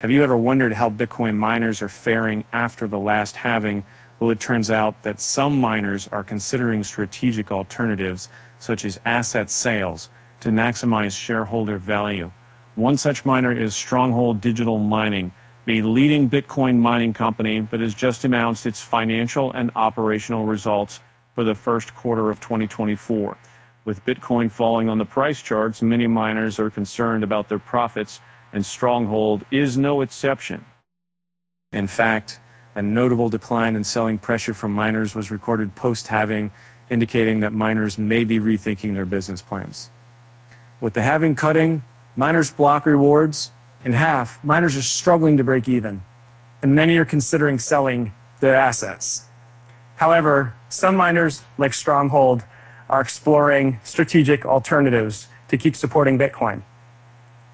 Have you ever wondered how Bitcoin miners are faring after the last halving? Well, it turns out that some miners are considering strategic alternatives, such as asset sales, to maximize shareholder value. One such miner is Stronghold Digital Mining, a leading Bitcoin mining company that has just announced its financial and operational results for the first quarter of 2024. With Bitcoin falling on the price charts, many miners are concerned about their profits and Stronghold is no exception. In fact, a notable decline in selling pressure from miners was recorded post-halving, indicating that miners may be rethinking their business plans. With the halving cutting miners' block rewards in half, miners are struggling to break even, and many are considering selling their assets. However, some miners, like Stronghold, are exploring strategic alternatives to keep supporting Bitcoin.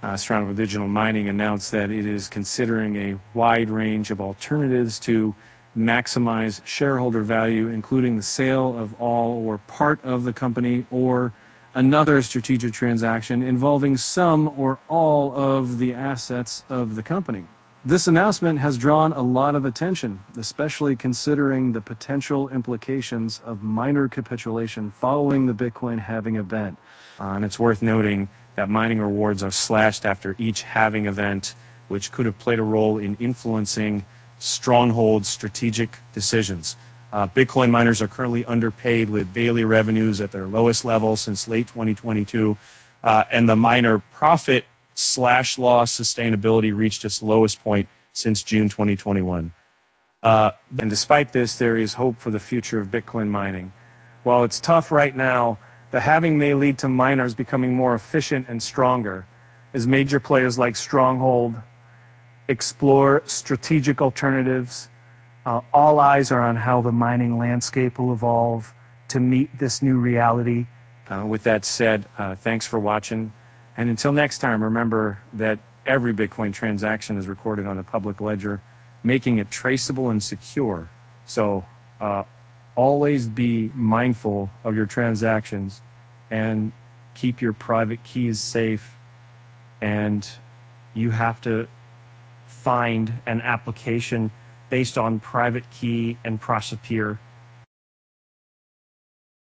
Uh, Stronghold Digital Mining announced that it is considering a wide range of alternatives to maximize shareholder value, including the sale of all or part of the company or another strategic transaction involving some or all of the assets of the company. This announcement has drawn a lot of attention, especially considering the potential implications of miner capitulation following the Bitcoin halving event. Uh, and it's worth noting that mining rewards are slashed after each halving event, which could have played a role in influencing Stronghold's strategic decisions. Uh, Bitcoin miners are currently underpaid with daily revenues at their lowest level since late 2022, uh, and the miner profit slash loss sustainability reached its lowest point since June 2021. Uh, and despite this, there is hope for the future of Bitcoin mining. While it's tough right now, the halving may lead to miners becoming more efficient and stronger as major players like Stronghold explore strategic alternatives. Uh, all eyes are on how the mining landscape will evolve to meet this new reality. Uh, with that said, uh, thanks for watching. And until next time, remember that every Bitcoin transaction is recorded on a public ledger, making it traceable and secure. So uh, always be mindful of your transactions and keep your private keys safe. And you have to find an application based on private key and Prospere